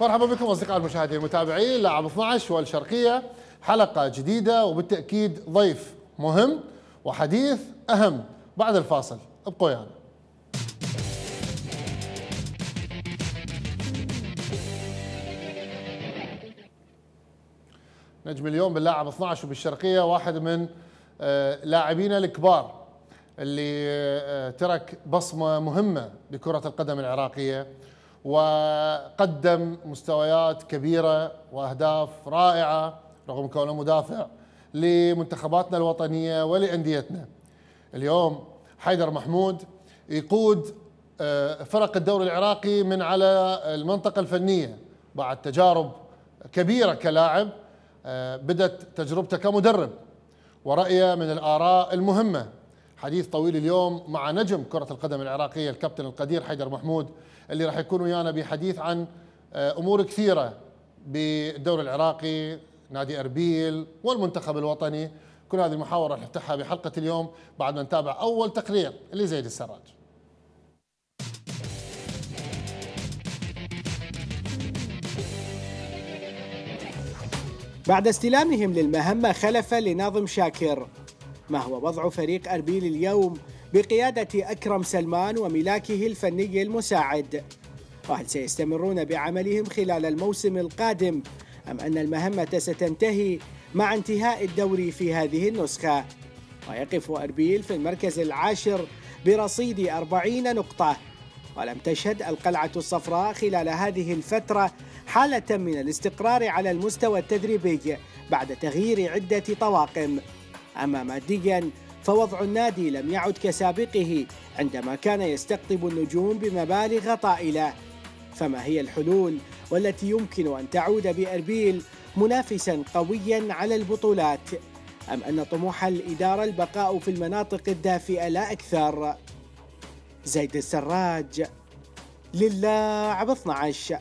مرحبا بكم اصدقائي المشاهدين المتابعين لاعب 12 والشرقية. حلقة جديدة وبالتأكيد ضيف مهم وحديث أهم. بعد الفاصل ابقوا ويانا نجم اليوم باللاعب 12 وبالشرقية واحد من آه، لاعبينا الكبار اللي آه، ترك بصمة مهمة بكره القدم العراقية. وقدم مستويات كبيرة وأهداف رائعة رغم كونه مدافع لمنتخباتنا الوطنية ولأنديتنا. اليوم حيدر محمود يقود آه، فرق الدوري العراقي من على المنطقة الفنية بعد تجارب كبيرة كلاعب آه، بدت تجربته كمدرب ورأيه من الآراء المهمة حديث طويل اليوم مع نجم كرة القدم العراقية الكابتن القدير حيدر محمود اللي راح يكون ويانا بحديث عن آه، أمور كثيرة بالدوري العراقي نادي أربيل والمنتخب الوطني. كل هذه المحاور راح نفتحها بحلقة اليوم بعد ما نتابع أول تقرير لزيد السراج. بعد استلامهم للمهمة خلف لناظم شاكر ما هو وضع فريق أربيل اليوم؟ بقيادة أكرم سلمان وملاكه الفني المساعد. وهل سيستمرون بعملهم خلال الموسم القادم أم أن المهمة ستنتهي مع انتهاء الدوري في هذه النسخة؟ ويقف أربيل في المركز العاشر برصيد أربعين نقطة. ولم تشهد القلعة الصفراء خلال هذه الفترة حالة من الاستقرار على المستوى التدريبي بعد تغيير عدة طواقم. أما ماديا فوضع النادي لم يعد كسابقه عندما كان يستقطب النجوم بمبالغ طائلة. فما هي الحلول والتي يمكن أن تعود بأربيل منافسا قويا على البطولات؟ أم أن طموح الإدارة البقاء في المناطق الدافئة لا أكثر؟ زيد السراج للاعب 12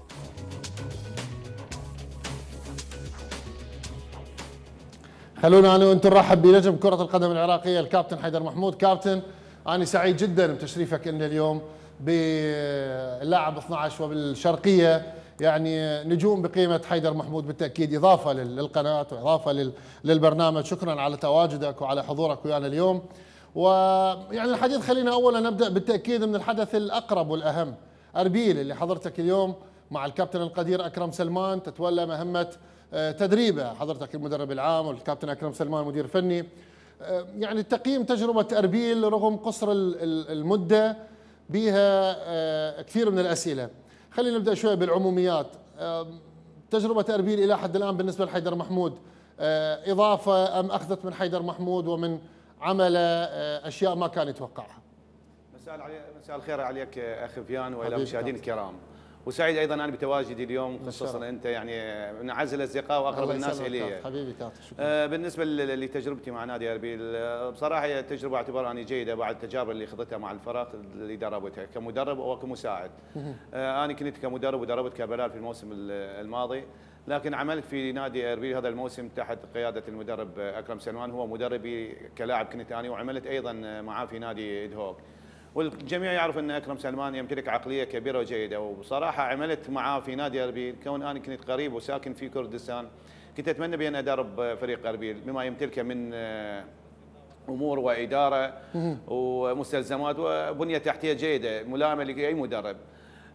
خلونا أنا وأنتم نرحب بنجم كرة القدم العراقية الكابتن حيدر محمود. كابتن أنا سعيد جدا بتشريفك لنا اليوم باللاعب 12 وبالشرقية. يعني نجوم بقيمة حيدر محمود بالتأكيد إضافة للقناة وإضافة للبرنامج. شكرا على تواجدك وعلى حضورك ويانا اليوم. ويعني الحديث خلينا أولا نبدأ بالتأكيد من الحدث الأقرب والأهم أربيل اللي حضرتك اليوم مع الكابتن القدير أكرم سلمان. تتولى مهمة تدريبه حضرتك المدرب العام والكابتن أكرم سلمان مدير فني. آه، يعني تقييم تجربة أربيل رغم قصر المدة بها آه، كثير من الأسئلة. خلينا نبدأ شوية بالعموميات. تجربة أربيل إلى حد الآن بالنسبة لحيدر محمود. إضافة أم أخذت من حيدر محمود ومن عمل أشياء ما كان يتوقعها؟ مساء الخير عليك أخي فيان وإلى المشاهدين الكرام. وسعيد أيضا أنا بتواجدي اليوم خصوصا أنت يعني من أعز الأصدقاء وأقرب الناس إلي. حبيبي كاتب شكرا. آه بالنسبة لتجربتي مع نادي اربيل بصراحة هي تجربة اعتبرها جيدة بعد التجارب اللي خضتها مع الفرق اللي دربتها كمدرب وكمساعد. آه أنا كنت كمدرب ودربت كبلال في الموسم الماضي لكن عملت في نادي اربيل هذا الموسم تحت قيادة المدرب أكرم سلمان هو مدربي كلاعب كنت أنا وعملت أيضا معاه في نادي إدهوك. والجميع يعرف أن أكرم سلمان يمتلك عقلية كبيرة وجيدة وبصراحة عملت معاه في نادي اربيل كون أنا كنت قريب وساكن في كردستان كنت أتمنى بأن أدرب فريق اربيل بما يمتلكه من آه، أمور وإدارة ومستلزمات وبنية تحتية جيدة ملائمه لأي مدرب.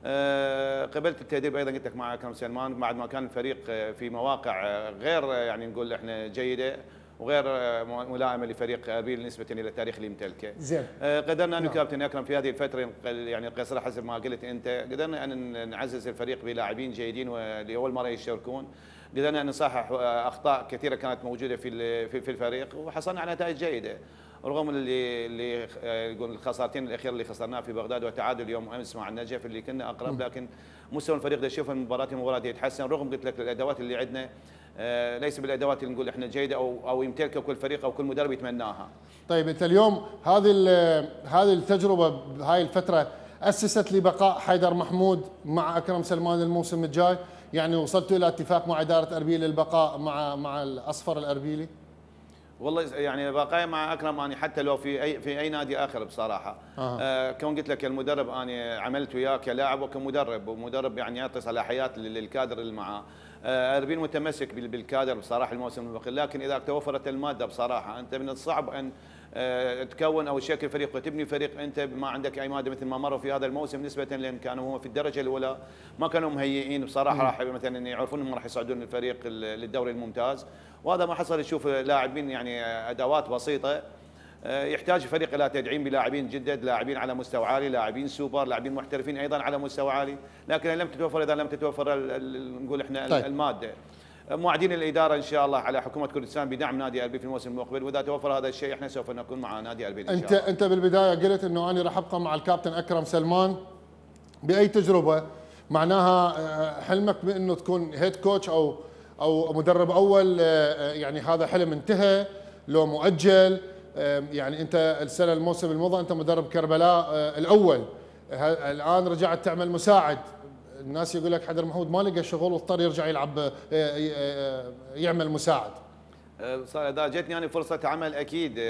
آه، قبلت التدريب أيضا قلت لك مع أكرم سلمان بعد ما كان الفريق آه، في مواقع غير يعني نقول إحنا جيدة. وغير ملائمة لفريق اربيل نسبة إلى التاريخ اللي يمتلكه. زين. آه، قدرنا وكابتن نعم. أكرم في هذه الفترة يعني القصيره حسب ما قلت أنت قدرنا أن نعزز الفريق بلاعبين جيدين ولأول مرة يشاركون. قدرنا أن نصحح أخطاء كثيرة كانت موجودة في في الفريق وحصلنا على نتائج جيدة. رغم اللي اللي آه، يقول الخسارتين الاخيره اللي خسرناها في بغداد وتعادل اليوم أمس مع النجف اللي كنا أقرب لكن مستوى الفريق ده شوف المباراة المباراة يتحسن رغم قلت لك الأدوات اللي عندنا ليس بالأدوات اللي نقول إحنا جيدة أو أو يمتلكها كل فريق أو كل مدرب يتمناها. طيب أنت اليوم هذه هذه التجربة بهاي الفترة أسست لبقاء حيدر محمود مع أكرم سلمان الموسم الجاي، يعني وصلتوا إلى اتفاق مع إدارة أربيل للبقاء مع مع الأصفر الأربيلي؟ والله يعني بقايا مع أكرم اني حتى لو في اي في أي نادي آخر بصراحة آه. آه كون قلت لك المدرب اني عملت وياه كلاعب وكمدرب ومدرب يعني يعطي صلاحيات لل- للكادر اللي معاه آه اربيل متمسك بال- بالكادر بصراحة الموسم المقبل. لكن إذا توفرت المادة بصراحة أنت من الصعب أن آه، تكون أو تشكل فريق وتبني فريق. أنت ما عندك أي مادة مثل ما مروا في هذا الموسم نسبة لأن كانوا هم في الدرجة الأولى. ما كانوا مهيئين بصراحة راح مثلا يعرفون إنهم راح يصعدون الفريق ال- للدوري الممتاز. وهذا ما حصل. تشوف لاعبين يعني أدوات بسيطة. آه، يحتاج فريق إلى تدعيم بلاعبين جدد لاعبين على مستوى عالي لاعبين سوبر لاعبين محترفين أيضا على مستوى عالي. لكن لم تتوفر إذا لم تتوفر نقول إحنا طيب. المادة. موعدين الإدارة إن شاء الله على حكومة كردستان بدعم نادي اربيل في الموسم المقبل. وإذا توفر هذا الشيء إحنا سوف نكون مع نادي اربيل إن انت شاء الله. أنت بالبداية قلت إنه أنا راح أبقى مع الكابتن أكرم سلمان. بأي تجربة؟ معناها آه، حلمك بإنه تكون هيد كوتش أو أو مدرب أول آه، آه، يعني هذا حلم انتهى لو مؤجل. آه، يعني انت السنة الموسم الماضي انت مدرب كربلاء آه، الأول. الآن رجعت تعمل مساعد. الناس يقول لك حيدر محمود ما لقى شغل واضطر يرجع يلعب آه، آه، يعمل مساعد. صار إذا جتني أنا فرصة عمل أكيد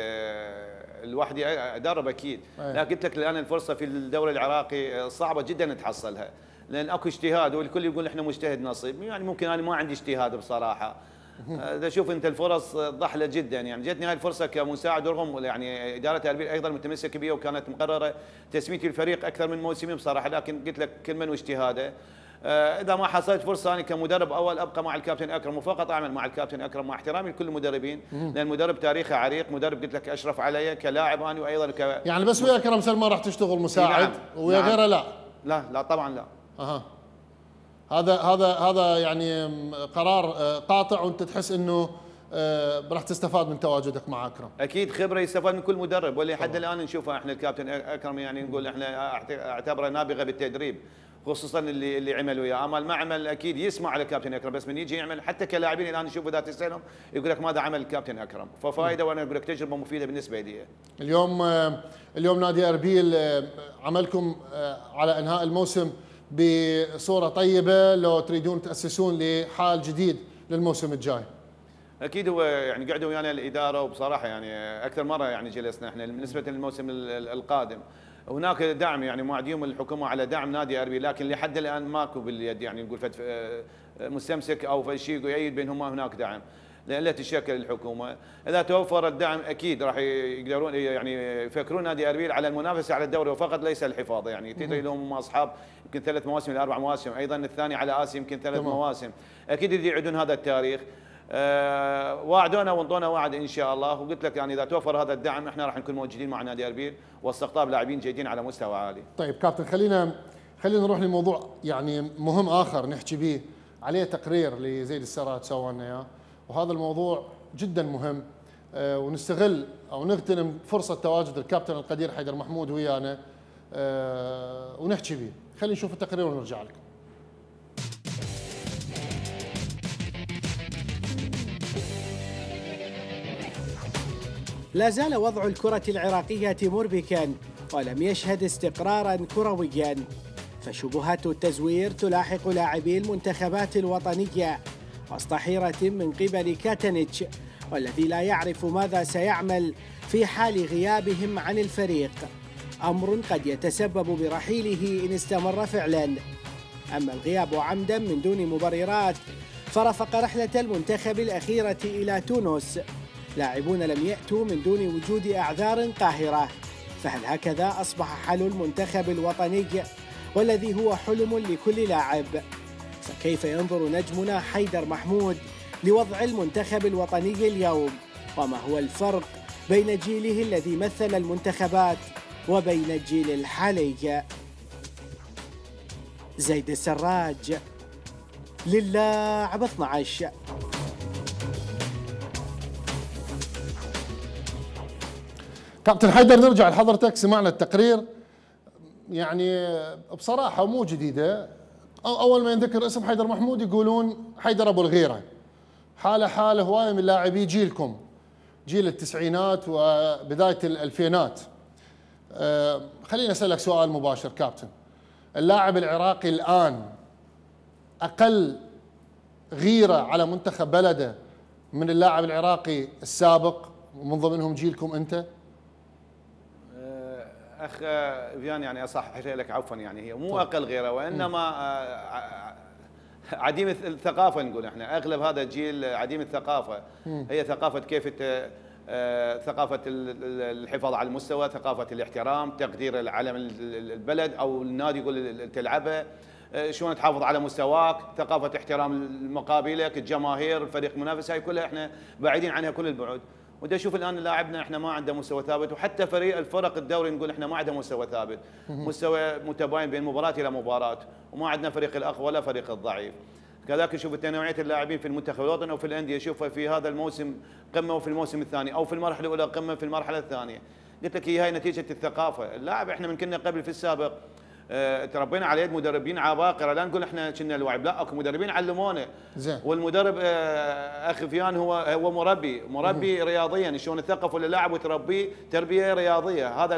لوحدي أدرب أكيد. لكن قلت لك الآن الفرصة في الدوري العراقي صعبة جدا تحصلها. لأن أكو اجتهاد والكل يقول إحنا مجتهد نصيب. يعني ممكن أنا ما عندي اجتهاد بصراحة. اذا شوف انت الفرص ضحلة جدا. يعني جتني هاي الفرصة كمساعد رغم يعني إدارة اربيل أيضا متمسكة بي وكانت مقررة تسميتي الفريق أكثر من موسمين بصراحة لكن قلت لك كل من واجتهاده. آه، إذا ما حصلت فرصة أنا كمدرب أول أبقى مع الكابتن أكرم وفقط أعمل مع الكابتن أكرم مع احترامي لكل المدربين لأن المدرب تاريخه عريق مدرب قلت لك أشرف علي كلاعب أنا وأيضا ك يعني بس ويا اكرم سلمان راح تشتغل مساعد نعم، ويا نعم. غيره لا؟ لا لا طبعا لا. أها. هذا هذا هذا يعني قرار آه، قاطع وانت تحس إنه آه، راح تستفاد من تواجدك مع أكرم. أكيد خبرة يستفاد من كل مدرب واللي حد الآن نشوفها إحنا الكابتن أكرم يعني نقول إحنا أعتبره نابغة بالتدريب خصوصا اللي اللي عمل وياه. امل ما عمل أكيد يسمع على الكابتن أكرم بس من يجي يعمل حتى كلاعبين الآن نشوف اذا تسالهم يقول لك ماذا عمل الكابتن أكرم؟ ففائدة وأنا أقول لك تجربة مفيدة بالنسبة لي. اليوم آه، اليوم نادي أربيل عملكم على أنهاء الموسم بصورة طيبة لو تريدون تأسسون لحال جديد للموسم الجاي. أكيد هو يعني قعدوا ويانا الإدارة وبصراحة يعني أكثر مرة يعني جلسنا إحنا بالنسبة للموسم ال- ال- القادم. هناك دعم يعني موعدين الحكومة على دعم نادي أربي لكن لحد الآن ماكو باليد يعني نقول فد آه، مستمسك أو شيء يؤيد بينهما هناك دعم. لأن لا تشكل الحكومة. إذا توفر الدعم أكيد راح يقدرون يعني يفكرون نادي اربيل على المنافسة على الدوري وفقط ليس الحفاظ يعني. تدري لهم هم أصحاب يمكن ثلاث مواسم إلى أربع مواسم أيضا الثاني على آسيا يمكن ثلاث تمام. مواسم. أكيد يريد يعيدون هذا التاريخ. آه، وعدونا وانطونا وعد إن شاء الله. وقلت لك يعني إذا توفر هذا الدعم إحنا راح نكون موجودين مع نادي اربيل واستقطاب لاعبين جيدين على مستوى عالي. طيب كابتن خلينا خلينا نروح لموضوع يعني مهم آخر نحكي به عليه تقرير لزيد السرات سوى لنا اياه وهذا الموضوع جدا مهم. آه، ونستغل أو نغتنم فرصة تواجد الكابتن القدير حيدر محمود ويانا. آه، ونحكي به خلينا نشوف التقرير ونرجع لكم. لا زال وضع الكرة العراقية مربكا ولم يشهد استقرارا كرويا. فشبهات التزوير تلاحق لاعبي المنتخبات الوطنية وسط حيرة من قبل كاتنيتش والذي لا يعرف ماذا سيعمل في حال غيابهم عن الفريق. أمر قد يتسبب برحيله إن استمر فعلا. أما الغياب عمدا من دون مبررات فرافق رحلة المنتخب الأخيرة إلى تونس. لاعبون لم يأتوا من دون وجود أعذار قاهرة. فهل هكذا أصبح حل المنتخب الوطني والذي هو حلم لكل لاعب؟ فكيف ينظر نجمنا حيدر محمود لوضع المنتخب الوطني اليوم؟ وما هو الفرق بين جيله الذي مثل المنتخبات؟ وبين الجيل الحالي زيد السراج للاعب 12 كابتن حيدر نرجع لحضرتك سمعنا التقرير. يعني بصراحة مو جديدة. أول ما ينذكر اسم حيدر محمود يقولون حيدر أبو الغيرة. حالة حالة هواية من لاعبي جيلكم. جيل التسعينات وبداية الألفينات. خليني أسألك سؤال مباشر كابتن. اللاعب العراقي الآن أقل غيرة على منتخب بلده من اللاعب العراقي السابق من ضمنهم جيلكم أنت؟ آه، أخ فيان يعني أصحح لك عفوا يعني هي مو أقل غيرة وإنما آه، عديم الثقافة نقول إحنا. أغلب هذا الجيل عديم الثقافة. هي ثقافة كيف آه، ثقافة الحفاظ على المستوى ثقافة الاحترام تقدير العلم البلد أو النادي يقول تلعبه. آه، شلون تحافظ على مستواك ثقافة احترام مقابلك الجماهير الفريق المنافس هاي كلها إحنا بعيدين عنها كل البعد. ودا أشوف الآن لاعبنا إحنا ما عنده مستوى ثابت وحتى فريق الفرق الدوري نقول إحنا ما عندنا مستوى ثابت. مستوى متباين بين مباراة إلى مباراة وما عندنا فريق الأقوى ولا فريق الضعيف. كذلك نشوف نوعية اللاعبين في المنتخب الوطني أو في الأندية شوفها في هذا الموسم قمة وفي الموسم الثاني أو في المرحلة الأولى قمة في المرحلة الثانية. قلت لك هي هاي نتيجة الثقافة. اللاعب إحنا من كنا قبل في السابق آه تربينا على يد مدربين عباقرة. لا نقول إحنا كنا الوعب لا أكو مدربين علمونا. زين. والمدرب آه أخي فيان هو هو مربي مربي رياضيا شلون تثقف اللاعب وتربيه تربية رياضية. هذا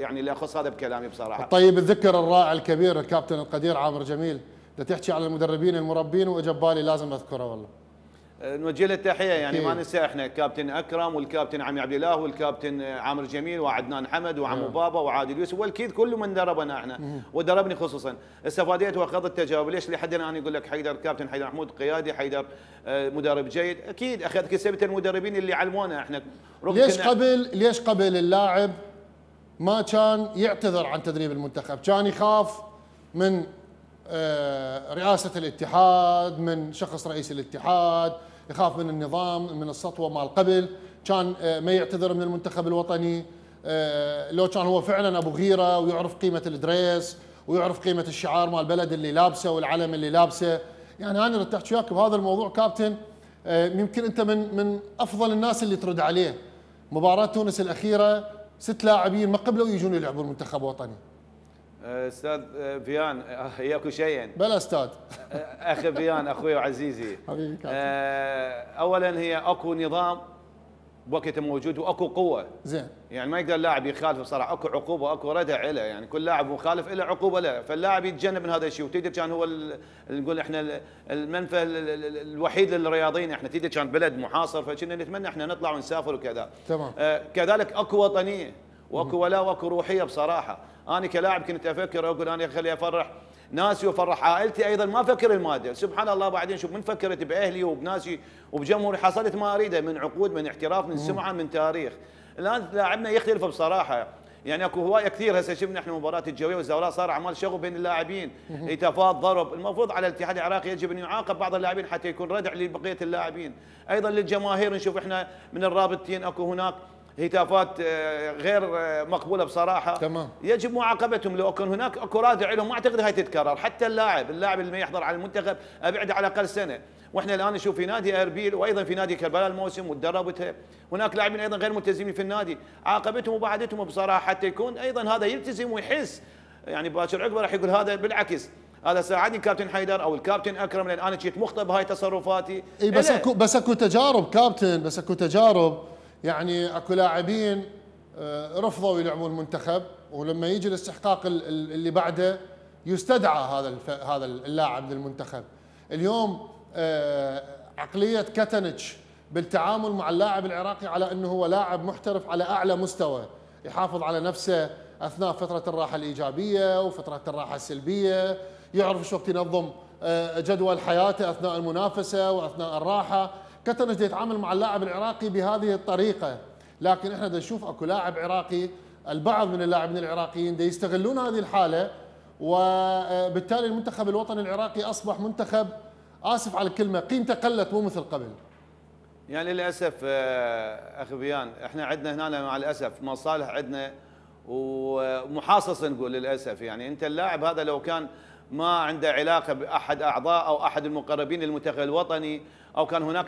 يعني اللي أخص هذا بكلامي بصراحة. طيب الذكر الرائع الكبير الكابتن القدير عامر جميل. تحكي على المدربين المربين واجا بالي لازم أذكره والله. نوجه له التحية يعني ما ننسى إحنا الكابتن أكرم والكابتن عمي عبد الله والكابتن عامر جميل وعدنان حمد وعمو نعم. بابا وعادل يوسف والاكيد كل من دربنا إحنا ودربني خصوصا. استفاديت وأخذت تجارب ليش؟ لحد الآن يقول لك حيدر كابتن حيدر محمود قيادي حيدر آه، مدرب جيد. أكيد اخذ كسبت المدربين اللي علمونا إحنا. ليش قبل ليش قبل اللاعب ما كان يعتذر عن تدريب المنتخب؟ كان يخاف من رئاسة الاتحاد من شخص رئيس الاتحاد يخاف من النظام من السطوة مال قبل. كان آه، ما يعتذر من المنتخب الوطني. آه، لو كان هو فعلا أبو غيرة ويعرف قيمة ال dress ويعرف قيمة الشعار مال البلد اللي لابسه والعلم اللي لابسه. يعني اريد احكي وياك بهذا الموضوع كابتن. يمكن أنت من من أفضل الناس اللي ترد عليه. مباراة تونس الأخيرة ست لاعبين ما قبلوا يجون يلعبون منتخب وطني أستاذ فيان هي اكو شيئين بلا أستاذ. أخي فيان أخوي وعزيزي. حبيبي آه، اولا هي أكو نظام بوقته موجود وأكو قوة. زين. يعني ما يقدر اللاعب يخالف بصراحة. أكو عقوبة وأكو ردع له يعني كل لاعب مخالف له عقوبة له. فاللاعب يتجنب من هذا الشيء. وتقدر كان هو نقول إحنا المنفى الوحيد للرياضيين. إحنا تقدر كان بلد محاصر. فكنا نتمنى إحنا نطلع ونسافر وكذا. تمام. آه كذلك أكو وطنية. واكو ولاء واكو روحية بصراحة. أنا كلاعب كنت أفكر أقول أنا خلي أفرح ناسي وأفرح عائلتي أيضا ما أفكر المادة. سبحان الله بعدين شوف من فكرت بأهلي وبناسي وبجمهوري حصلت ما أريده من عقود من احتراف من سمعة من تاريخ. الآن لاعبنا يختلف بصراحة. يعني أكو هواية كثير هسه شفنا إحنا مباراه الجوية والزوراء صار أعمال شغل بين اللاعبين. هتافات ضرب. المفروض على الاتحاد العراقي يجب أن يعاقب بعض اللاعبين حتى يكون ردع لبقية اللاعبين. أيضا للجماهير نشوف إحنا من الرابطين أكو هناك هتافات آه، غير آه، مقبولة بصراحة. تمام. يجب معاقبتهم لو كان هناك. أكو رادع لهم ما أعتقد هاي تتكرر. حتى اللاعب اللاعب اللي ما يحضر على المنتخب أبعد على الاقل سنة. وإحنا الآن نشوف في نادي أربيل وأيضا في نادي كربلاء الموسم وتدربتها هناك لاعبين أيضا غير ملتزمين في النادي. عاقبتهم وبعدتهم بصراحة حتى يكون أيضا هذا يلتزم ويحس. يعني باكر عقبة راح يقول هذا بالعكس. هذا ساعدني كابتن حيدر أو الكابتن أكرم لأن أنا جيت مخطئ بهاي تصرفاتي. اي بس اكو بس أكو تجارب كابتن بس أكو تجارب. يعني اكو لاعبين آه، رفضوا يلعبون المنتخب ولما يجي الاستحقاق اللي بعده يستدعى هذا هذا اللاعب للمنتخب. اليوم آه، عقلية كاتنتش بالتعامل مع اللاعب العراقي على أنه هو لاعب محترف على أعلى مستوى يحافظ على نفسه أثناء فترة الراحة الإيجابية وفترة الراحة السلبية يعرف شو وقت ينظم آه، جدول حياته أثناء المنافسة وأثناء الراحة. كتنج يتعامل مع اللاعب العراقي بهذه الطريقة. لكن إحنا نشوف أكو لاعب عراقي البعض من اللاعبين العراقيين دي يستغلون هذه الحالة وبالتالي المنتخب الوطني العراقي أصبح منتخب آسف على الكلمة قيمته قلت مو مثل قبل. يعني للأسف آه، أخي بيان إحنا عندنا هنا مع الأسف مصالح عندنا ومحاصصة نقول للأسف. يعني أنت اللاعب هذا لو كان ما عنده علاقة بأحد أعضاء أو أحد المقربين للمنتخب الوطني أو كان هناك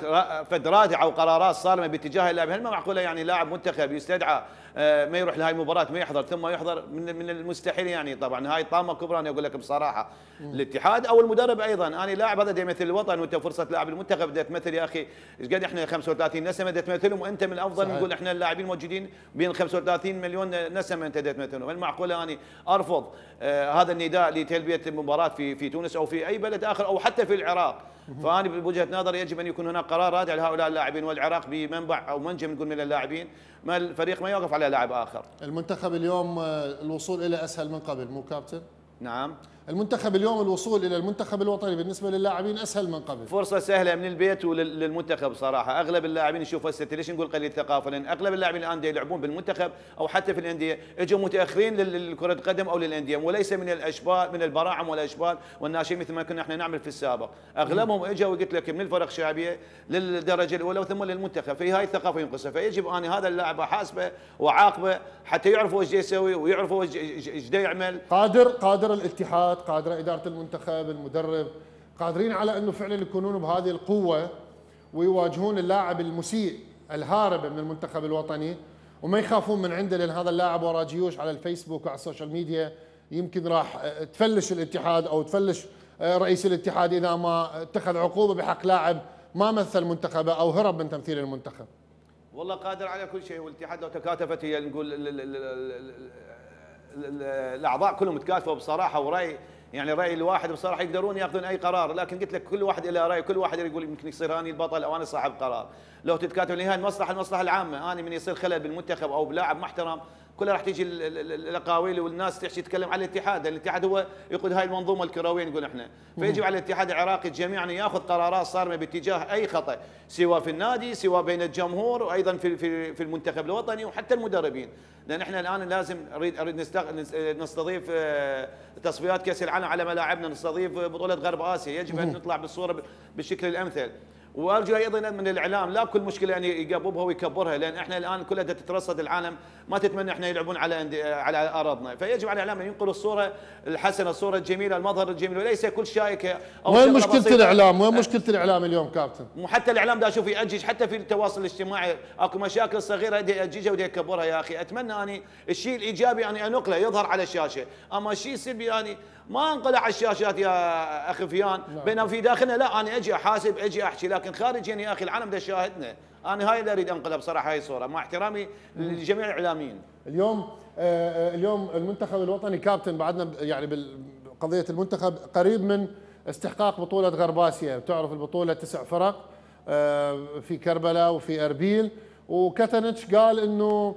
فد رادع أو قرارات صارمة باتجاه اللاعب. هل ما معقولة يعني لاعب منتخب يستدعى آه، ما يروح لهاي المباراه ما يحضر ثم يحضر من من المستحيل يعني؟ طبعا هاي طامة كبرى أنا أقول لك بصراحة. الاتحاد أو المدرب أيضا. أنا لاعب هذا يمثل الوطن وأنت فرصة لاعب المنتخب بدها تمثل يا أخي. إيش قد إحنا 35 نسمة بدها تمثلهم وأنت من الأفضل نقول إحنا اللاعبين موجودين بين 35 مليون نسمة أنت بدها تمثلهم المعقول أني أرفض آه هذا النداء لتلبية المباراة في في تونس أو في أي بلد آخر أو حتى في العراق؟ فأنا بوجهة نظري يجب أن يكون هناك قرار رادع لهؤلاء اللاعبين والعراق بمنبع أو منجم نقول من اللاعبين. ما الفريق ما يوقف على لاعب آخر؟ المنتخب اليوم آه، الوصول إلى أسهل من قبل مو كابتن؟ نعم. المنتخب اليوم الوصول إلى المنتخب الوطني بالنسبة للاعبين أسهل من قبل. فرصة سهلة من البيت وللمنتخب صراحة. أغلب اللاعبين يشوفوا هسه ليش نقول قليل ثقافه لأن أغلب اللاعبين الآن يلعبون بالمنتخب أو حتى في الأندية إجوا متأخرين لكرة القدم أو للأندية. وليس من الاشبال من البراعم والأشبال والناشئين مثل ما كنا إحنا نعمل في السابق. أغلبهم إجوا وقلت لك من الفرق الشعبيه للدرجة الأولى ثم للمنتخب. في هاي الثقافة ينقصها. فيجب أن هذا اللاعب احاسبه وعاقبه حتى يعرفوا إيش يسوي ويعرفوا إيش يعمل. قادر قادر الاتحاد قادرة إدارة المنتخب المدرب قادرين على إنه فعلا يكونون بهذه القوة ويواجهون اللاعب المسيء الهارب من المنتخب الوطني وما يخافون من عنده لأن هذا اللاعب وراه جيوش على الفيسبوك وعلى ال social media يمكن راح تفلش الاتحاد أو تفلش رئيس الاتحاد إذا ما اتخذ عقوبة بحق لاعب ما مثل منتخبه أو هرب من تمثيل المنتخب. والله قادر على كل شيء والاتحاد لو تكاتفت هي نقول الأعضاء كلهم تكاتفوا بصراحة ورأي يعني رأي الواحد بصراحة يقدرون يأخذون أي قرار لكن قلت لك كل واحد له رأي كل واحد يقول يمكن يصير اني البطل أو أنا صاحب قرار. لو تتكاتف لهي المصلحة المصلحة العامة. أنا من يصير خلل بالمنتخب أو بلاعب محترم كلها راح تيجي الأقاويل والناس تحكي تتكلم على الاتحاد، الاتحاد هو يقود هاي المنظومة الكروية نقول إحنا، فيجب على الاتحاد العراقي جميعا ياخذ قرارات صارمة باتجاه أي خطأ، سواء في النادي، سواء بين الجمهور وأيضا في في في المنتخب الوطني وحتى المدربين، لأن إحنا الآن لازم أريد اريد نستضيف آه، تصفيات كأس العالم على ملاعبنا، نستضيف بطولة غرب آسيا، يجب أن نطلع بالصورة بالشكل الأمثل. وأرجو أيضا من الإعلام لا كل مشكلة يعني يقببها ويكبرها لأن إحنا الآن كلها تترصد العالم ما تتمنى إحنا يلعبون على على ارضنا فيجب على الإعلام أن ينقل الصورة الحسنة الصورة الجميلة المظهر الجميل وليس كل شائكه أو وين مشكلة الإعلام؟ وين مشكلة الإعلام اليوم كابتن؟ وحتى الإعلام دا أشوف يأجج حتى في التواصل الاجتماعي. أكو مشاكل صغيرة يدي ياججها ودي يكبرها يا أخي. أتمنى أني الشيء الإيجابي أني أنقله يظهر على الشاشة. أما الشيء السلبي أني ما انقلع على الشاشات يا أخي فيان. نعم. بينما في داخلنا لا أنا أجي أحاسب أجي احكي لكن خارجيا يا أخي العالم ده شاهدنا. أنا هاي اللي أريد انقلها بصراحه هاي الصورة. مع احترامي لجميع الإعلاميين. اليوم آه، آه، اليوم المنتخب الوطني كابتن بعدنا يعني بقضيه المنتخب قريب من استحقاق بطولة غرب اسيا تعرف البطولة تسع فرق آه، في كربلاء وفي أربيل. وكتنتش قال إنه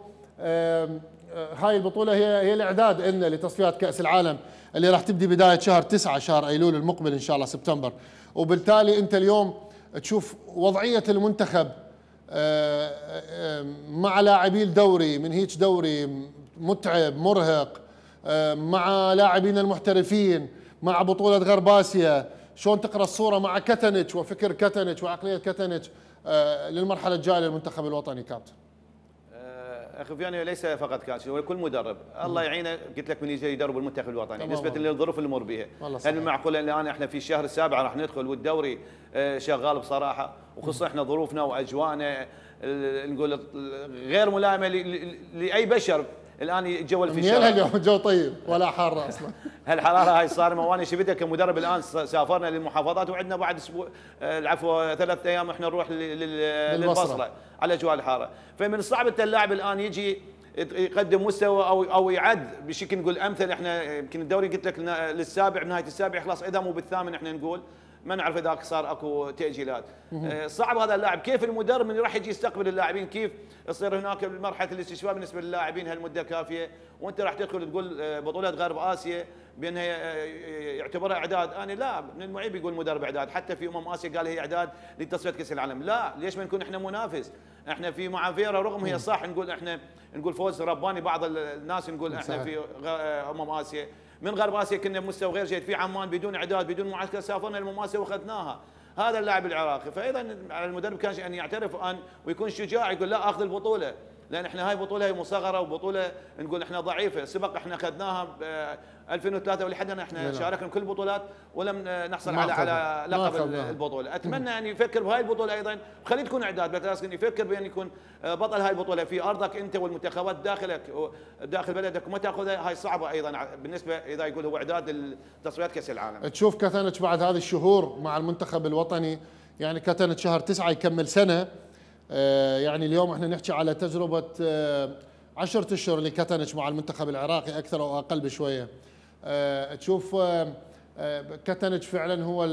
هاي البطولة هي هي الإعداد لنا لتصفيات كأس العالم اللي راح تبدي بداية شهر تسعة شهر أيلول المقبل إن شاء الله سبتمبر. وبالتالي أنت اليوم تشوف وضعية المنتخب آه، آه، مع لاعبي الدوري من هيك دوري متعب مرهق آه، مع لاعبين المحترفين مع بطولة غرب آسيا. شلون تقرأ الصورة مع كتنش وفكر كتنش وعقلية كتنش للمرحلة الجاية للمنتخب الوطني كابتن؟ أخي فياني ليس فقط كاتش هو كل مدرب. الله يعينه. قلت لك من يجي يدرب المنتخب الوطني. نسبة للظروف اللي نمر بها هل معقول الآن إحنا في الشهر السابع راح ندخل والدوري آه، شغال بصراحة؟ وخصوصا إحنا ظروفنا وأجواءنا نقول غير ملائمة لأي بشر. الآن في الشارع اليوم الجو طيب؟ ولا حار أصلا. هالحرارة هاي صارمه وأنا شفتها كمدرب الآن سافرنا للمحافظات وعندنا بعد أسبوع آه، العفو ثلاث أيام إحنا نروح للبصره على أجواء الحارة. فمن الصعب اللاعب الآن يجي يقدم مستوى أو أو يعد بشكل نقول أمثل. إحنا يمكن الدوري قلت لك للسابع نهاية السابع خلاص اذا مو بالثامن إحنا نقول. ما نعرف إذا صار أكو تأجيلات. آه، صعب هذا اللاعب. كيف المدرب من راح يجي يستقبل اللاعبين؟ كيف يصير هناك مرحلة الاستشفاء بالنسبة للاعبين؟ هالمده كافية؟ وأنت راح تدخل تقول آه، بطوله غرب آسيا بأنها آه، يعتبرها إعداد. أنا لا من المعيب يقول مدرب إعداد. حتى في أمم آسيا قال هي إعداد لتصفية كأس العالم. لا ليش ما نكون إحنا منافس؟ إحنا في معافيره رغم هي صح نقول إحنا نقول فوز رباني بعض الناس نقول إحنا في أمم آسيا. من غرب اسيا كنا بمستوى غير جيد. في عمان بدون اعداد بدون معسكر سافرنا لمماسيا واخذناها. هذا اللاعب العراقي. فايضا على المدرب كان ان يعترف أن ويكون شجاع يقول لا آخذ البطولة. لأن إحنا هاي بطولة هي مصغرة وبطولة نقول إحنا ضعيفة. سبق إحنا اخذناها ب 2003 ولحد الان إحنا نعم. شاركنا كل البطولات ولم نحصل على على لقب. البطولة. أتمنى أن يفكر بهاي البطولة أيضا. وخليه تكون إعداد. بس إن يفكر بأن يكون آه، بطل هاي البطولة. في أرضك أنت والمنتخبات داخلك داخل بلدك وما تأخذها هاي صعبة أيضا. بالنسبة إذا يقول هو إعداد لتصفيات كأس العالم. تشوف كاتنتش بعد هذه الشهور مع المنتخب الوطني يعني كاتنتش شهر تسعة يكمل سنة. يعني اليوم إحنا نحكي على تجربة آه، عشرة أشهر لكاتنتش مع المنتخب العراقي أكثر أو أقل بشوية. آه، تشوف آه، آه، كاتنتش فعلا هو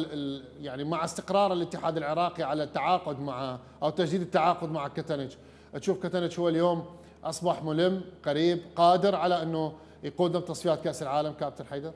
يعني مع استقرار الاتحاد العراقي على التعاقد مع أو تجديد التعاقد مع كاتنتش تشوف كاتنتش هو اليوم أصبح ملم قريب قادر على إنه يقودنا بتصفيات كأس العالم كابتن حيدر؟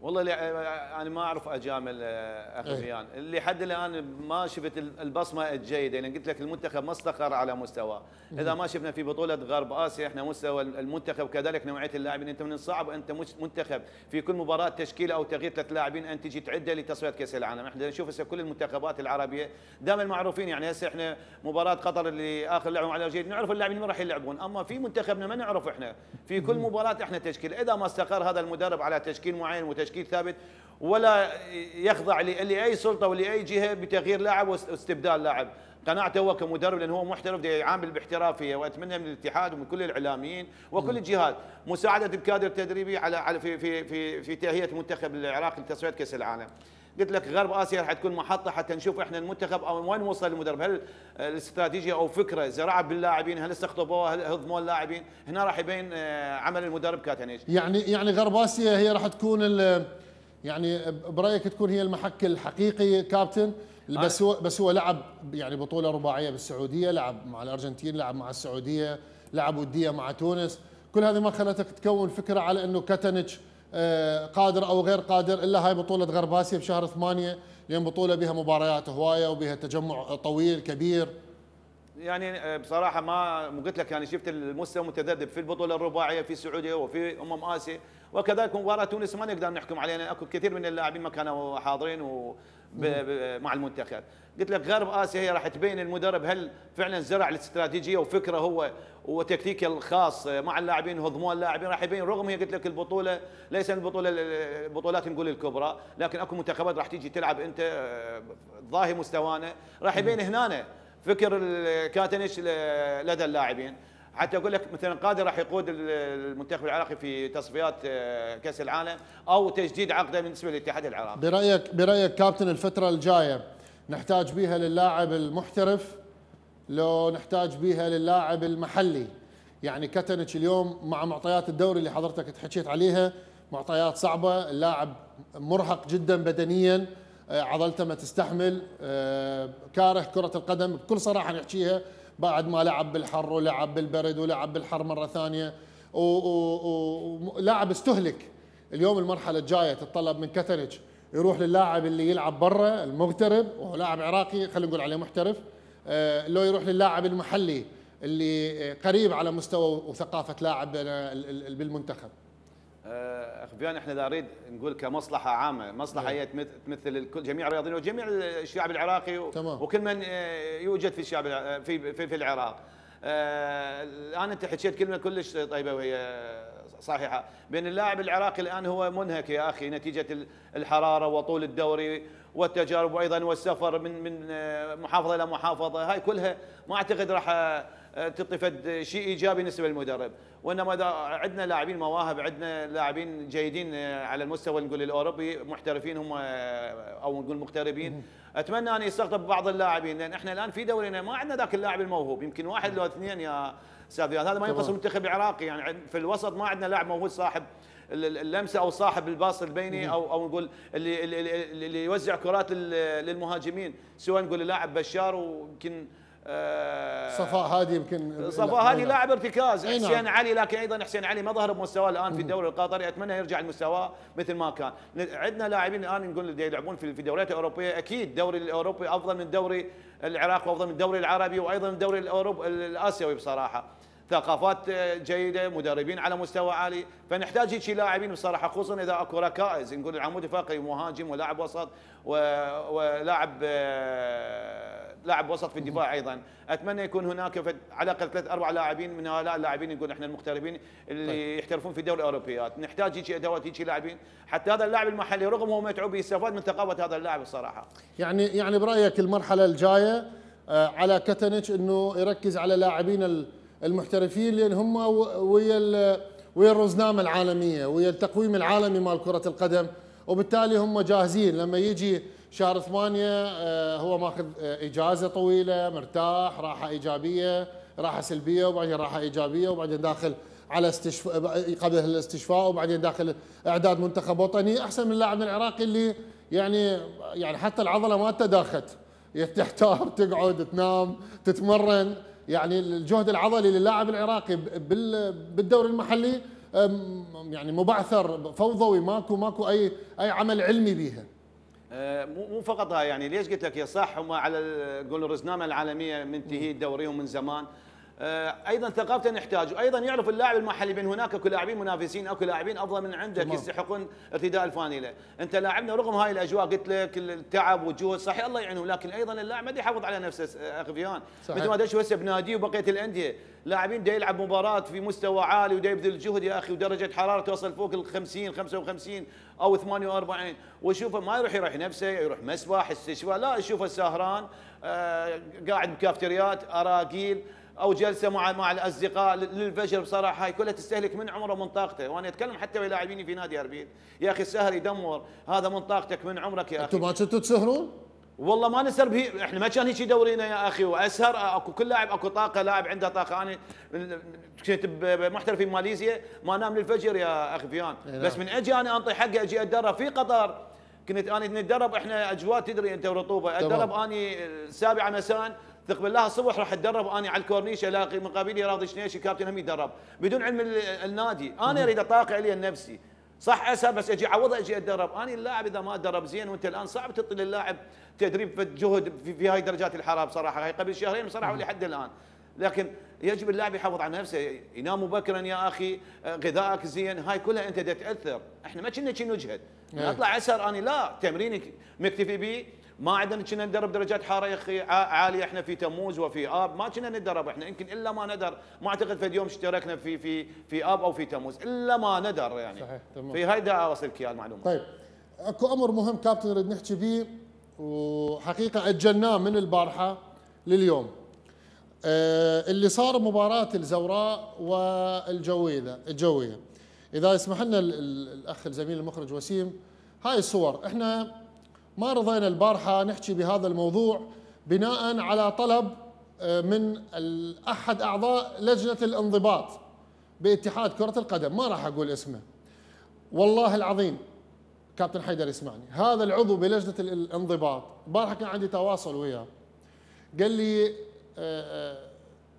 والله أنا ما أعرف أجامل آه، أخي إيه. ريان. اللي حد الآن ما شفت ال- البصمة الجيدة لأن قلت لك المنتخب ما استقر على مستوى إذا ما شفنا في بطولة غرب آسيا إحنا مستوى المنتخب كذلك نوعية اللاعبين. أنت من الصعب أنت مش منتخب في كل مباراة تشكيله أو تغيير ثلاث لاعبين أنت تجي تعده لتصفيات كأس العالم. إحنا نشوف هسه كل المنتخبات العربية دائما معروفين. يعني هسه إحنا مباراة قطر اللي آخر لعبوا على الجيد نعرف اللاعبين ما راح يلعبون. أما في منتخبنا ما نعرف إحنا. في كل مباراة إحنا تشكيل. إذا ما استقر هذا المدرب على تشكيل معين وتشكيل ثابت ولا يخضع لأي سلطة ولأي جهة بتغيير لاعب واستبدال لاعب قناعته هو كمدرب لأنه هو محترف يعامل باحترافيه وأتمنى من الاتحاد ومن كل الإعلاميين وكل الجهات مساعدة الكادر التدريبي على في في في في تهيئه منتخب العراق لتصفيات كأس العالم. قلت لك غرب آسيا راح تكون محطة حتى نشوف إحنا المنتخب أو وين وصل المدرب. هل الاستراتيجية أو فكرة زراعة باللاعبين؟ هل استقطبوها هل هضموا اللاعبين؟ هنا راح يبين آه، عمل المدرب كاتنيش. يعني يعني غرب آسيا هي راح تكون يعني برأيك تكون هي المحك الحقيقي كابتن؟ بس هو بس هو لعب يعني بطولة رباعية بالسعودية لعب مع الأرجنتين لعب مع السعودية لعب ودية مع تونس. كل هذه ما خلتك تكون فكرة على إنه كاتنتش آه، قادر أو غير قادر إلا هاي بطولة غرب اسيا بشهر ثمانية لأن بطولة بها مباريات هواية وبها تجمع طويل كبير. يعني آه، بصراحة ما قلت لك يعني شفت المستوى متذبذب في البطولة الرباعية في السعودية وفي أمم آسيا وكذلك مباراة تونس ما نقدر نحكم عليها أكو كثير من اللاعبين ما كانوا حاضرين و مع المنتخب. قلت لك غرب آسيا هي راح تبين المدرب هل فعلا زرع الاستراتيجية وفكره هو وتكتيكه الخاص مع اللاعبين وهضموا اللاعبين راح يبين رغم هي قلت لك البطولة ليس البطولة البطولات نقول الكبرى لكن أكو منتخبات راح تيجي تلعب أنت آه، ضاهي مستوانا راح يبين هنا فكر الكاتنش لدى اللاعبين. حتى أقول لك مثلا قادر راح يقود ال- المنتخب العراقي في تصفيات آه، كأس العالم أو تجديد عقده بالنسبة للاتحاد العراقي. برايك برأيك كابتن الفترة الجاية نحتاج بيها للاعب المحترف؟ لو نحتاج بيها للاعب المحلي؟ يعني كتنش اليوم مع معطيات الدوري اللي حضرتك تحكيت عليها معطيات صعبة اللاعب مرهق جدا بدنيا آه، عضلته ما تستحمل آه، كاره كرة القدم بكل صراحة نحكيها بعد ما لعب بالحر ولعب بالبرد ولعب بالحر مرة ثانية ولاعب استهلك. اليوم المرحلة الجاية تتطلب من كتنش يروح للاعب اللي يلعب برا المغترب وهو لاعب عراقي خلينا نقول عليه محترف. آه، لو يروح للاعب المحلي اللي قريب على مستوى وثقافة لاعب ال- ال- ال- بالمنتخب. آه، أخ فيان إحنا اذا نريد نقول كمصلحة عامة مصلحة هي تمث- تمثل الكل جميع الرياضيين وجميع الشعب العراقي تمام. وكل من آه، يوجد في الشعب في في, في العراق. آه، الآن أنت حكيت كلمة كلش طيبة وهي صحيحة. بان اللاعب العراقي الآن هو منهك يا أخي نتيجة ال- الحرارة وطول الدوري والتجارب وأيضا والسفر من من محافظة إلى محافظة. هاي كلها ما أعتقد راح تعطي فد شيء إيجابي بالنسبة للمدرب. وإنما إذا عندنا لاعبين مواهب عندنا لاعبين جيدين على المستوى نقول الأوروبي محترفين هم أو نقول مغتربين. أتمنى أن يستقطب بعض اللاعبين لأن إحنا الآن في دورينا ما عندنا ذاك اللاعب الموهوب. يمكن واحد لو اثنين يا أستاذ. هذا ما ينقص. المنتخب العراقي. يعني في الوسط ما عندنا لاعب موهوب صاحب ال- ال- اللمسة أو صاحب الباص البيني أو أو نقول اللي اللي, يوزع كرات لل- للمهاجمين. سواء نقول اللاعب بشار ويمكن صفاء هادي يمكن صفاء هذه لاعب ارتكاز نعم. حسين علي لكن أيضا حسين علي ما ظهر بمستواه الآن في الدوري القطري. أتمنى يرجع لمستواه مثل ما كان. عندنا لاعبين الآن نقول اللي يلعبون في في دوريات اوروبيه أكيد الدوري الأوروبي أفضل من الدوري العراقي وأفضل من الدوري العربي وأيضا الدوري الاوروبي الآسيوي بصراحة. ثقافات جيدة مدربين على مستوى عالي. فنحتاج هيك لاعبين بصراحة خصوصا إذا أكو ركائز. نقول العمود الفقري مهاجم ولاعب وسط ولاعب آه، لاعب وسط في الدفاع أيضا. أتمنى يكون هناك على الأقل ثلاث أربع لاعبين من هؤلاء اللاعبين نقول إحنا المغتربين اللي طيب. يحترفون في الدوري الأوروبيات. نحتاج هيك أدوات هيك لاعبين. حتى هذا اللاعب المحلي رغم هو متعوب يستفاد من ثقافة هذا اللاعب الصراحه يعني يعني برأيك المرحلة الجاية آه، على كتنش إنه يركز على لاعبين المحترفين لأن هم ويا ويا الرزنامه العالمية ويا التقويم العالمي مال كرة القدم. وبالتالي هم جاهزين. لما يجي شهر ثمانية آه، هو ماخذ آه، إجازة طويلة مرتاح راحة إيجابية راحة سلبية وبعدين راحة إيجابية وبعدين داخل على استشفاء قبل الاستشفاء وبعدين داخل إعداد منتخب وطني. أحسن من اللاعب العراقي اللي يعني يعني حتى العضلة ما تداخت تحتار تقعد تنام تتمرن. يعني الجهد العضلي للاعب العراقي بالدوري المحلي يعني مبعثر فوضوي ماكو ماكو اي أي عمل علمي بيها. أه، مو فقط هاي يعني ليش قلت لك يا صح هم على نقول الرزنامه العالمية منتهي دوريهم من زمان. أيضا ثقافته نحتاج وأيضا يعرف اللاعب المحلي بين هناك اكو لاعبين منافسين اكو لاعبين أفضل من عندك تمام. يستحقون ارتداء الفانيله أنت لاعبنا رغم هاي الأجواء قلت لك التعب والجهد صحيح الله يعينهم لكن أيضا اللاعب ما يحافظ على نفسه أخي فيان. مثل ما دش هسه بنادي وبقية الأندية لاعبين دا يلعب مباراة في مستوى عالي ودا يبذل جهد يا أخي ودرجة حرارة توصل فوق ال 50 55 أو 48 وشوفه ما يروح يروح نفسه يروح مسبح استشفاء لا يشوفه سهران آه قاعد بكافتريات اراجيل أو جلسة مع مع الأصدقاء للفجر بصراحة هاي كلها تستهلك من عمره ومن طاقته وأنا أتكلم حتى ويا لاعبيني في نادي أربيل. يا أخي السهر يدمر. هذا من طاقتك من عمرك يا أخي. أنتم ما كنتوا تسهرون؟ والله ما نسهر به إحنا ما كان هيك دورينا يا أخي. وأسهر. أكو كل لاعب أكو طاقة. لاعب عنده طاقة. أنا كنت محترف في ماليزيا. ما انام للفجر يا أخي فيان. إيه، بس. من أجي أنا أنطي حقي أجي أتدرب. في قطر كنت أنا نتدرب. إحنا أجواء تدري أنت ورطوبة. أتدرب أني السابعه مساء. ثق بالله الصبح راح اتدرب اني على الكورنيش الاقي مقابلي راضي شنيشي كابتن هم يدرب بدون علم النادي. أنا أريد اطاقه لي النفسي. صح أسهل بس أجي اعوضها أجي أتدرب. أنا اللاعب إذا ما ادرب زين وأنت الآن صعب تعطي للاعب تدريب جهد في, في هاي درجات الحرارة بصراحة. هاي قبل شهرين بصراحة ولحد الآن. لكن يجب اللاعب يحافظ على نفسه. ينام مبكرا يا أخي غذائك زين. هاي كلها أنت تأثر. إحنا ما كنا نجهد. نطلع عسر اني لا تمريني مكتفي به ما عندنا كنا ندرب درجات حرارة يا أخي عالية إحنا في تموز وفي آب ما كنا ندرب إحنا يمكن إلا ما ندر. ما أعتقد في اليوم اشتركنا في في في آب أو في تموز إلا ما ندر يعني. صحيح تمام. في هيدا اوصلك اياها المعلومه طيب أكو أمر مهم كابتن نريد نحكي به وحقيقة أجلناه من البارحة لليوم. آه اللي صار مباراة الزوراء والجويه الجوية. إذا يسمح لنا الأخ الزميل المخرج وسيم هاي الصور. إحنا ما رضينا البارحة نحكي بهذا الموضوع بناء على طلب آه، من أحد أعضاء لجنة الانضباط باتحاد كرة القدم. ما راح أقول اسمه. والله العظيم كابتن حيدر يسمعني. هذا العضو بلجنة الانضباط. البارحة كان عندي تواصل وياه. قال لي آه، آه،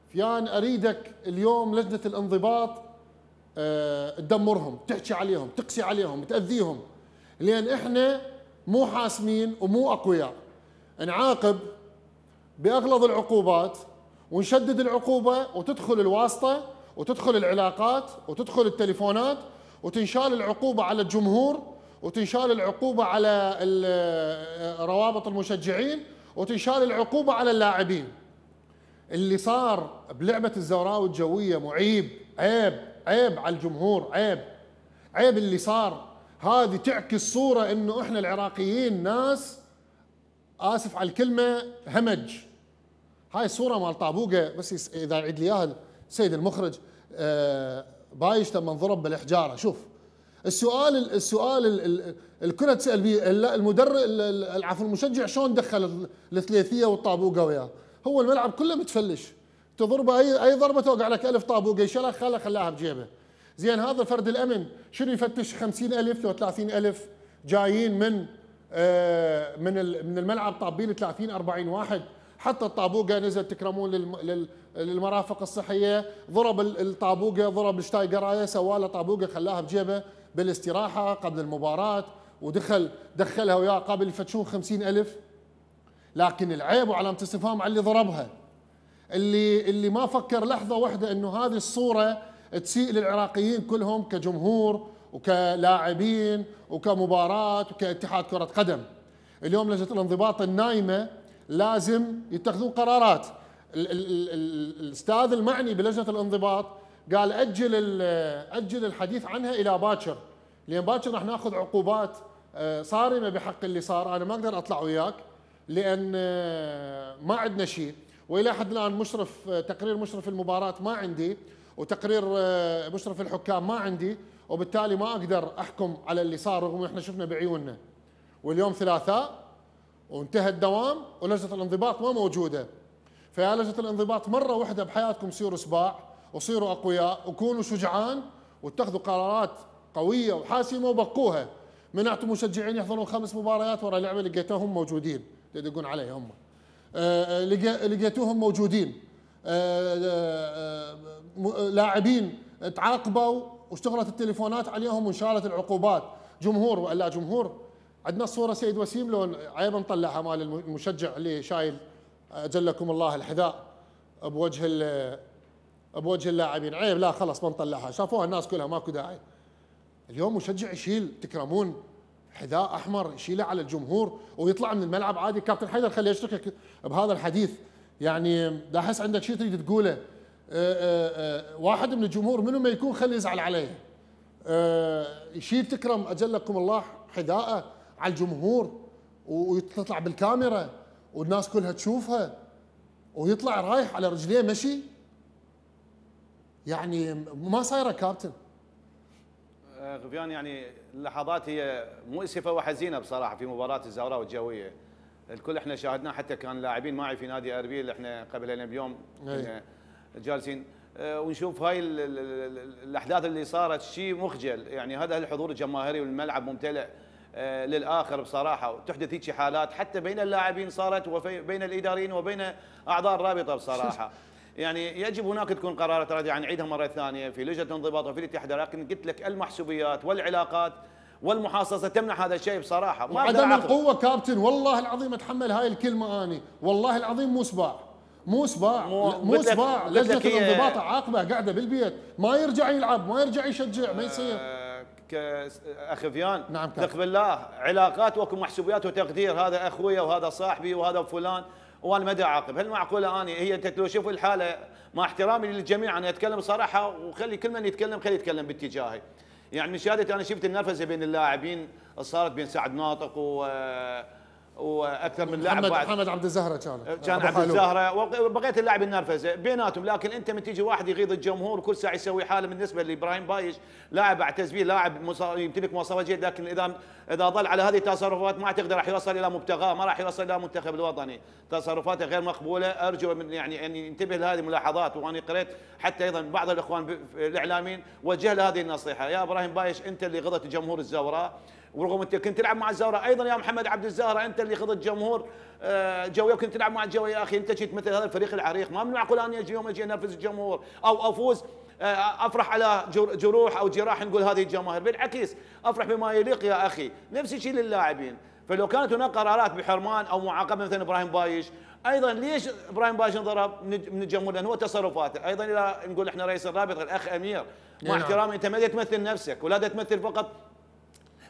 فيان أريدك اليوم لجنة الانضباط تدمرهم تحكي عليهم تقسي عليهم تأذيهم. لأن إحنا مو حاسمين ومو أقوياء. نعاقب بأغلظ العقوبات ونشدد العقوبة وتدخل الواسطة وتدخل العلاقات وتدخل التليفونات وتنشال العقوبة على الجمهور وتنشال العقوبة على روابط المشجعين وتنشال العقوبة على اللاعبين. اللي صار بلعبة الزوراء الجوية معيب عيب عيب على الجمهور عيب. عيب اللي صار هذه تعكس صورة إنه إحنا العراقيين ناس آسف على الكلمة همج. هاي الصورة مال طابوقة بس إذا يعيد لي إياها السيد المخرج آه بايش لما انضرب بالإحجارة. شوف السؤال السؤال الكل تسأل به المدرب العفو المشجع شلون دخل الثلاثيه والطابوقة وياه؟ هو الملعب كله متفلش. تضربه اي أي ضربة توقع لك ألف طابوقة يشيلها خلاها خلاها بجيبه. زين هذا فرد الأمن. شنو يفتش 50000 لو 30000 جايين من آه من من الملعب طابين 30 40 واحد. حتى الطابوقة نزل تكرمون للمرافق الصحية. ضرب الطابوقة ضرب الشتاي قرايه سوى له طابوقة خلاها بجيبه بالاستراحة قبل المباراة ودخل دخلها وياه قابل يفتشون 50000 لكن العيب وعلامة استفهام على اللي ضربها. اللي اللي ما فكر لحظة واحدة إنه هذه الصورة تسيء للعراقيين كلهم كجمهور وكلاعبين وكمباراة وكاتحاد كرة قدم. اليوم لجنة الانضباط النايمة لازم يتخذون قرارات. ال- ال- ال- الأستاذ المعني بلجنة الانضباط قال أجل أجل الحديث عنها إلى باكر. لأن باكر راح ناخذ عقوبات آه، صارمة بحق اللي صار. أنا ما أقدر أطلع وياك لأن آه، ما عندنا شيء. وإلى حد الآن مشرف آه، تقرير مشرف المباراة ما عندي. وتقرير آه، مشرف الحكام ما عندي وبالتالي ما أقدر أحكم على اللي صار رغم إحنا شفنا بعيوننا. واليوم ثلاثاء وانتهى الدوام ولجنة الانضباط ما موجودة. فيا لجنة الانضباط مرة واحدة بحياتكم صيروا سباع وصيروا أقوياء وكونوا شجعان واتخذوا قرارات قوية وحاسمة وبقوها. منعتوا مشجعين يحضرون خمس مباريات ورا لعبة لقيتوهم موجودين. يدقون علي هم. آه، لقي- لقيتوهم موجودين. آه، آه، لاعبين تعاقبوا واشتغلت التليفونات عليهم وانشالت العقوبات. جمهور ولا جمهور عندنا الصورة سيد وسيم لو عيب نطلعها مال الم- المشجع اللي شايل اجلكم الله الحذاء بوجه بوجه اللاعبين. عيب لا خلاص ما نطلعها. شافوها الناس كلها ماكو داعي. اليوم مشجع يشيل تكرمون حذاء أحمر يشيله على الجمهور ويطلع من الملعب عادي. كابتن حيدر خليه يشترك بهذا الحديث. يعني دا أحس عندك شيء تريد تقوله. آه، آه، آه، واحد من الجمهور منو ما يكون خليه يزعل عليه. آه، يشيل تكرم أجلكم الله حذاءه على الجمهور و- وتطلع بالكاميرا والناس كلها تشوفها ويطلع رايح على رجليه مشي. يعني ما صايرة كابتن. آه، غفيان يعني اللحظات هي مؤسفه وحزينة بصراحة في مباراة الزهراء والجوية. الكل إحنا شاهدناه حتى كان لاعبين معي في نادي أربيل إحنا قبل بيوم. جالسين. آه، ونشوف هاي ال- ال- ال- الأحداث اللي صارت شيء مخجل. يعني هذا الحضور الجماهيري والملعب ممتلئ آه، للآخر بصراحة. وتحدث هيك حالات حتى بين اللاعبين صارت وبين الإداريين وبين أعضاء الرابطة بصراحة. يعني يجب هناك تكون قرارات راجعة نعيدها مرة ثانية. في لجنة الانضباط وفي الاتحاد. لكن قلت لك المحسوبيات والعلاقات والمحاصصة تمنع هذا الشيء بصراحة. ما أعاقب. القوة كابتن. والله العظيم أتحمل هاي الكلمة أني. والله العظيم مو صباع مو صباع مو- صباع هي- الانضباط عاقبة قاعدة بالبيت. ما يرجع يلعب ما يرجع يشجع ما يصير. آه، اخ فيان نعم. ثق بالله. علاقات وكم محسوبيات وتقدير. هذا أخوي وهذا صاحبي وهذا فلان. وأنا ما اعاقب هل معقولة اني هي أنت لو شوف الحالة مع احترامي للجميع أنا أتكلم بصراحه وخلي كل من يتكلم خليه يتكلم باتجاهي. يعني من شهادتي أنا شفت النرفزة بين اللاعبين صارت بين سعد ناطق و وأكثر من لاعب محمد بعد محمد عبد الزهرة كان. كان عبد. الزهرة. وبقيت اللاعب النرفزة. بيناتهم. لكن أنت من تيجي واحد يغيظ الجمهور وكل ساعة يسوي حالة بالنسبة لإبراهيم بايش لاعب اعتز به لاعب يمتلك مواصفات جيده لكن اذا إذا ظل على هذه التصرفات ما اعتقد راح يوصل إلى مبتغاه ما راح يوصل إلى المنتخب الوطني. تصرفاته غير مقبولة. أرجو من يعني أن ينتبه لهذه الملاحظات وأنا قريت حتى أيضا بعض الإخوان الإعلاميين وجه له هذه النصيحة. يا إبراهيم بايش أنت اللي غضت جمهور الزوراء. ورغم انت كنت تلعب مع الزهراء أيضا يا محمد عبد الزهراء انت اللي خضت جمهور آه، جويه وكنت تلعب مع الجويه يا أخي انت جيت مثل هذا الفريق العريق. ما من معقول اني أجي يوم أجي انرفز الجمهور أو افوز آه، افرح على جر- جروح أو جراح نقول هذه الجماهير. بالعكس افرح بما يليق يا أخي. نفس الشيء للاعبين. فلو كانت هناك قرارات بحرمان أو معاقبة مثلا إبراهيم بايش أيضا ليش إبراهيم بايش انضرب من من الجمهور؟ لأن هو تصرفاته. أيضا اذا نقول إحنا رئيس الرابطه الأخ أمير. مع نعم. احترامي أنت ما تمثل نفسك ولا تمثل فقط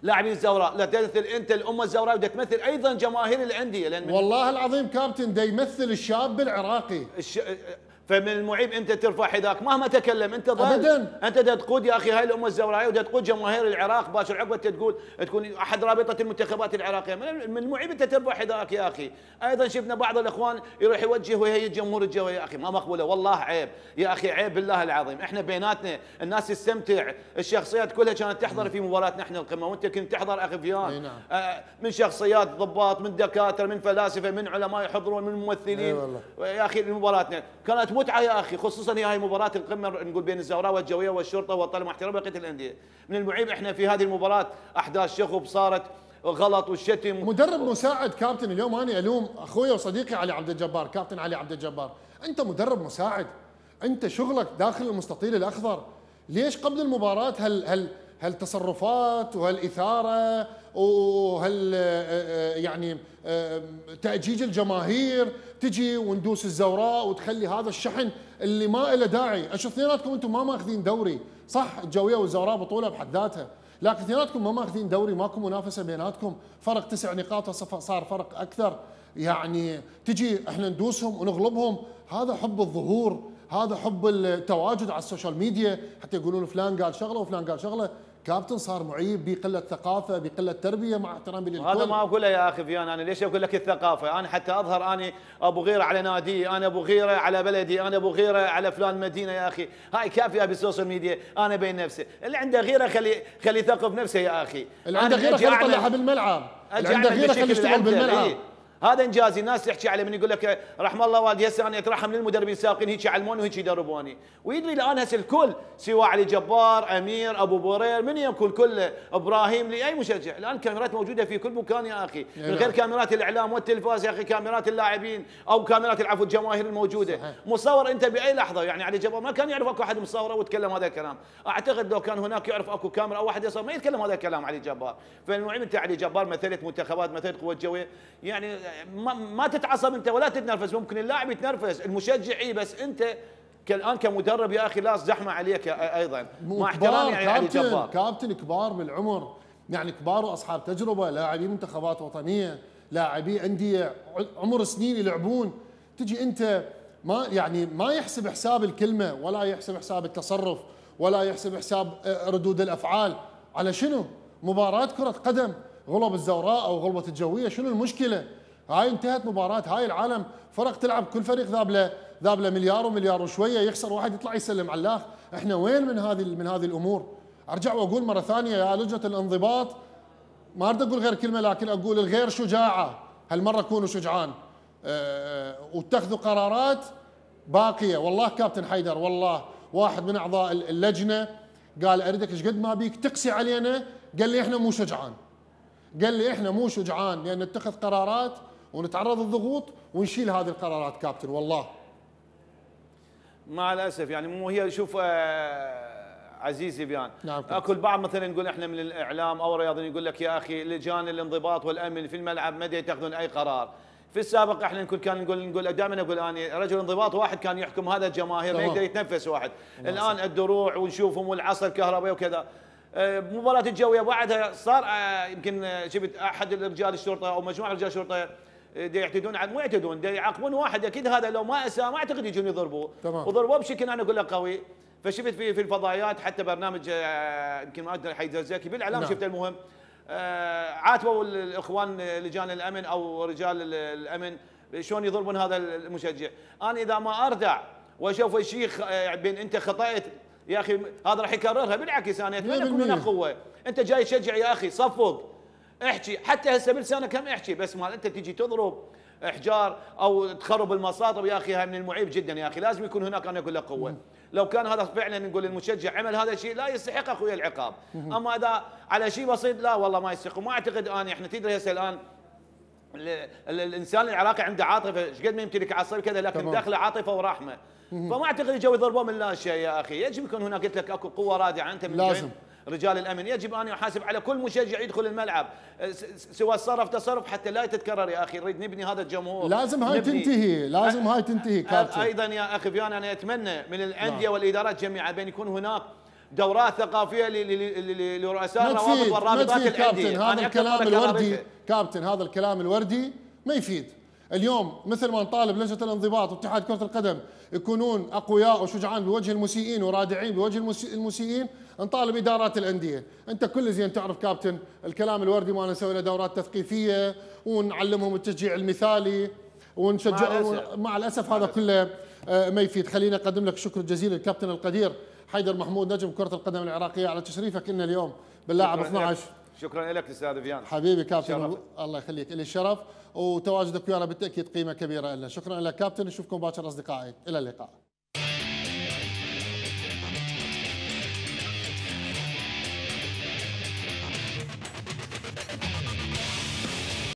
لاعبين الزوراء لا تمثل أنت الأمة الزوراء بدها تمثل أيضا جماهير الأندية لأن والله العظيم كابتن دا يمثل الشاب العراقي. الش... فمن المعيب أنت ترفع حذاك. مهما تكلم أنت ظل أبداً. أنت دا تقود يا أخي هاي الأمة الزوراء ودا تقود جماهير العراق باشر عقبة تقول تكون أحد رابطة المنتخبات العراقية. من المعيب أنت ترفع حذاك يا أخي. أيضا شفنا بعض الإخوان يروح يوجه وهي جمهور الجو يا أخي ما مقبولة. والله عيب. يا أخي عيب بالله العظيم. إحنا بيناتنا الناس تستمتع. الشخصيات كلها كانت تحضر في مباراتنا إحنا القمة. وأنت كنت تحضر أخي نعم. آه، من شخصيات ضباط من دكاترة من فلاسفة من علماء يحضرون من ممثلين. يا أخي مباراتنا كانت متعة يا أخي خصوصا هي هاي مباراة القمة نقول بين الزوراء والجوية والشرطة والطلب مع احترام بقيه الأندية. من المعيب إحنا في هذه المباراة أحداث شغب صارت غلط والشتم مدرب مساعد كابتن اليوم أنا ألوم أخوي وصديقي علي عبد الجبار كابتن علي عبد الجبار. أنت مدرب مساعد أنت شغلك داخل المستطيل الأخضر. ليش قبل المباراة هل هل هالتصرفات وهالاثاره وهل آه، يعني آه، تأجيج الجماهير تجي وندوس الزوراء وتخلي هذا الشحن اللي ما له داعي. أشوف اثنيناتكم أنتم ما ماخذين دوري؟ صح الجوية والزوراء بطولة بحد ذاتها. لكن اثنيناتكم ما ماخذين دوري ماكو منافسة بيناتكم. فرق تسع نقاط صار فرق أكثر. يعني تجي إحنا ندوسهم ونغلبهم. هذا حب الظهور هذا حب التواجد على ال social media. حتى يقولون فلان قال شغلة وفلان قال شغلة. كابتن صار معيب بقلة ثقافة بقلة تربية مع احترامي للكل. هذا ما أقوله يا أخي فيان أنا ليش أقول لك الثقافة؟ أنا حتى أظهر أني أبو غيرة على نادي أنا أبو غيرة على بلدي أنا أبو غيرة على فلان مدينة يا أخي. هاي كافية بالسوشيال ميديا أنا بين نفسي. اللي عنده غيرة خلي خلي يثقف نفسه يا أخي. اللي عنده غيرة خلي يطلعها بالملعب. اللي عنده غيرة خلي يشتغل بالملعب. إيه؟ هذا انجازي. الناس تحكي عليه من يقول لك رحم الله والدي هسه أنا أترحم للمدربين السابقين هيك يعلموني وهيك يدربوني. ويدري الآن هسه الكل سواء علي جبار أمير أبو برير من يكون كله إبراهيم لاي مشجع. الآن كاميرات موجودة في كل مكان يا أخي. من غير نعم. كاميرات الإعلام والتلفاز يا أخي كاميرات اللاعبين أو كاميرات العفو الجماهير الموجودة. صحيح. مصور أنت بأي لحظة. يعني علي جبار ما كان يعرف أكو أحد مصوره وتكلم هذا الكلام. أعتقد لو كان هناك يعرف أكو كاميرا أو واحد يصور ما يتكلم هذا الكلام علي جبار. فالمهم أنت علي جبار مثلت منتخبات مثلت قوة جوية. يعني ما, ما تتعصب انت ولا تتنرفز. ممكن اللاعب يتنرفز المشجع اي بس انت الان كمدرب يا أخي لا زحمة عليك أيضا. مع احترامي يعني علي جبار. كابتن كبار بالعمر. يعني كبار وأصحاب تجربة لاعبي منتخبات وطنية لاعبي أندية عمر سنين يلعبون. تجي أنت ما يعني ما يحسب حساب الكلمة ولا يحسب حساب التصرف ولا يحسب حساب ردود الأفعال. على شنو؟ مباراة كرة قدم غلب الزوراء أو غلبة الجوية. شنو المشكلة؟ هاي انتهت مباراة هاي العالم. فرق تلعب كل فريق ذاب له ذاب له مليار ومليار وشوية. يخسر واحد يطلع يسلم على الاخ إحنا وين من هذه من هذه الأمور؟ أرجع وأقول مرة ثانية يا لجنة الانضباط ما أريد أقول غير كلمة لكن أقول الغير شجاعة. هالمرة كونوا شجعان. أه, واتخذوا قرارات باقية. والله كابتن حيدر والله واحد من أعضاء اللجنة قال أريدك إيش قد ما بيك تقسي علينا؟ قال لي إحنا مو شجعان. قال لي إحنا مو شجعان لأن نتخذ قرارات ونتعرض للضغوط ونشيل هذه القرارات كابتن. والله. مع الأسف يعني مو هي شوف آه عزيزي بيان. نعم اكو البعض مثلا يقول إحنا من الإعلام أو الرياضيين يقول لك يا أخي لجان الانضباط والأمن في الملعب ما يتخذون أي قرار. في السابق إحنا نقول كان نقول نقول دائما أقول اني رجل انضباط واحد كان يحكم هذا الجماهير ما يقدر يتنفس واحد. الآن الدروع ونشوفهم والعصر الكهربائي وكذا. آه، مباراة الجوية بعدها صار آه، يمكن شفت أحد رجال الشرطة أو مجموعة رجال الشرطة دي يعتدون على مو يعتدون دي يعاقبون واحد أكيد هذا لو ما أساء ما أعتقد يجون يضربوه تمام. وضربوه بشكل أنا أقول لك قوي. فشفت في في الفضائيات حتى برنامج آه، يمكن ما أدري حيدر زكي بالإعلام نعم. شفت المهم. آه، عاتبوا الإخوان لجان الأمن أو رجال الأمن شلون يضربون هذا المشجع. أنا إذا ما أردع وأشوف شيء آه، بين أنت خطأت يا أخي هذا راح يكررها. بالعكس أنا أتمنى يكون هناك قوه أنت جاي تشجع يا أخي صفق. احكي. حتى هسه بلسانك هم احكي؟ بس ما انت تجي تضرب احجار أو تخرب المصاطب يا أخي هاي من المعيب جدا يا أخي. لازم يكون هناك أنا أقول لك قوة. لو كان هذا فعلا نقول المشجع عمل هذا الشيء لا يستحق أخوي العقاب. أما إذا على شيء بسيط لا والله ما يستحق. وما أعتقد اني إحنا تدري هسه الآن الإنسان العراقي عنده عاطفة. إيش قد ما يمتلك عصب كذا لكن داخله عاطفة ورحمة. فما أعتقد يجوا يضربون من لا شيء يا أخي. يجب يكون هناك قلت لك أكو قوة رادعة. أنت من لازم. رجال الأمن. يجب أن يحاسب على كل مشجع يدخل الملعب. سواء صرف تصرف حتى لا تتكرر يا أخي. نريد نبني هذا الجمهور. لازم هاي نبني. تنتهي. لازم هاي تنتهي كابتن. أيضا يا أخي فيان أنا أتمنى من الأندية نعم. والإدارات جميعا بين يكون هناك دورات ثقافية لرؤساء الروابط والرابطات الأندية. هذا الكلام الوردي كابتن هذا الكلام الوردي ما يفيد. اليوم مثل ما نطالب لجنة الانضباط واتحاد كرة القدم يكونون أقوياء وشجعان بوجه المسيئين ورادعين بوجه المسيئين نطالب إدارات الأندية، أنت كل زين تعرف كابتن الكلام الوردي ما نسوي له دورات تثقيفية ونعلمهم التشجيع المثالي ونشجع مع الأسف, مع الأسف هذا كله آه، ما يفيد، خليني أقدم لك شكر جزيل للكابتن القدير حيدر محمود نجم كرة القدم العراقية على تشريفك لنا اليوم باللاعب 12 شكرا لك أستاذ فيان حبيبي كابتن شرف. الله يخليك. لي الشرف. وتواجدك ويانا بالتأكيد قيمة كبيرة لنا شكرا لك كابتن. نشوفكم باكر أصدقائي. إلى اللقاء.